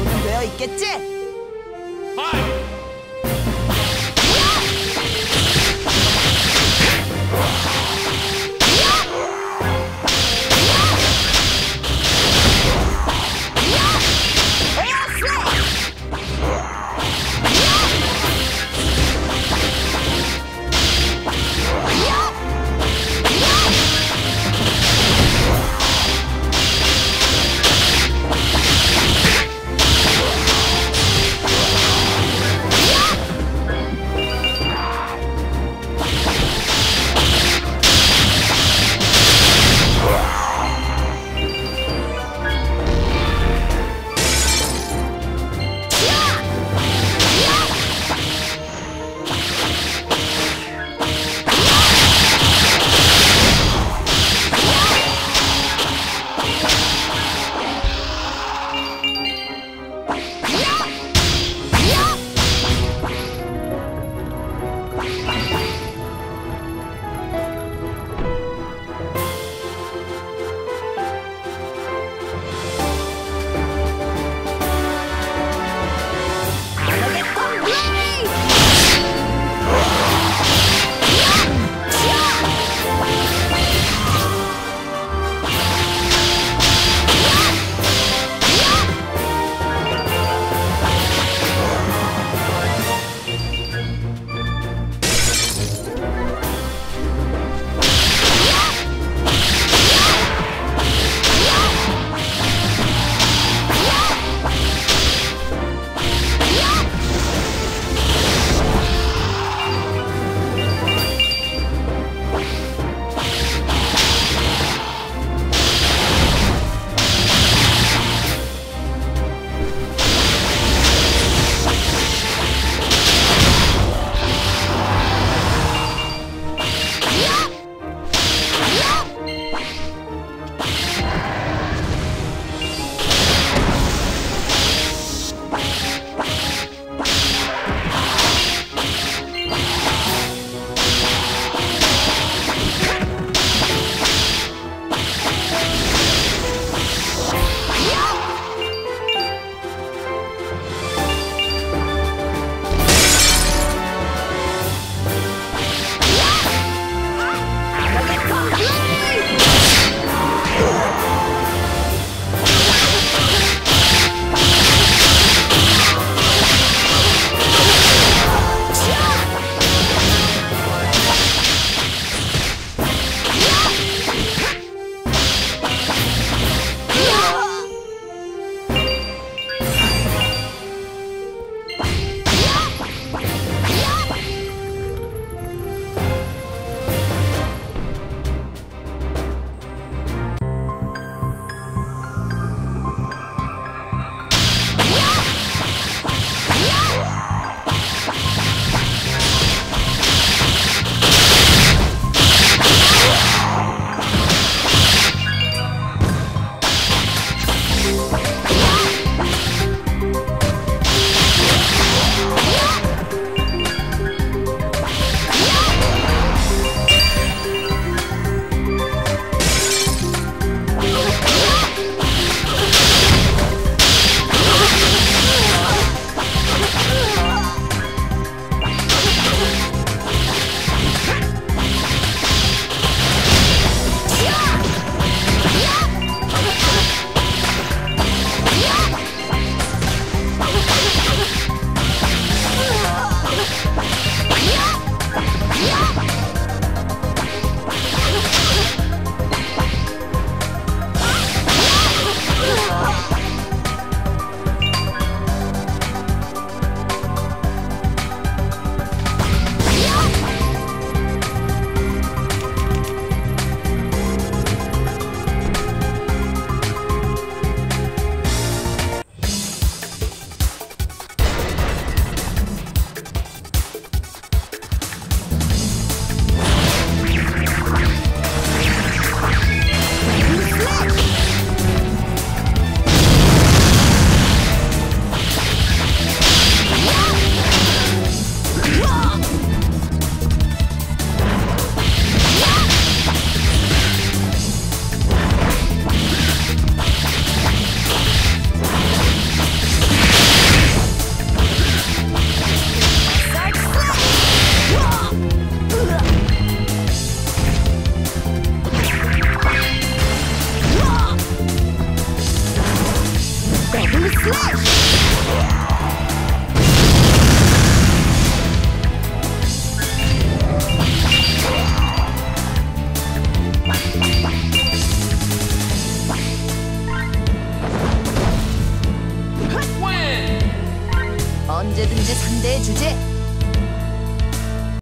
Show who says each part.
Speaker 1: 각오는 되어 있겠지? 언제든지 상대의 주제.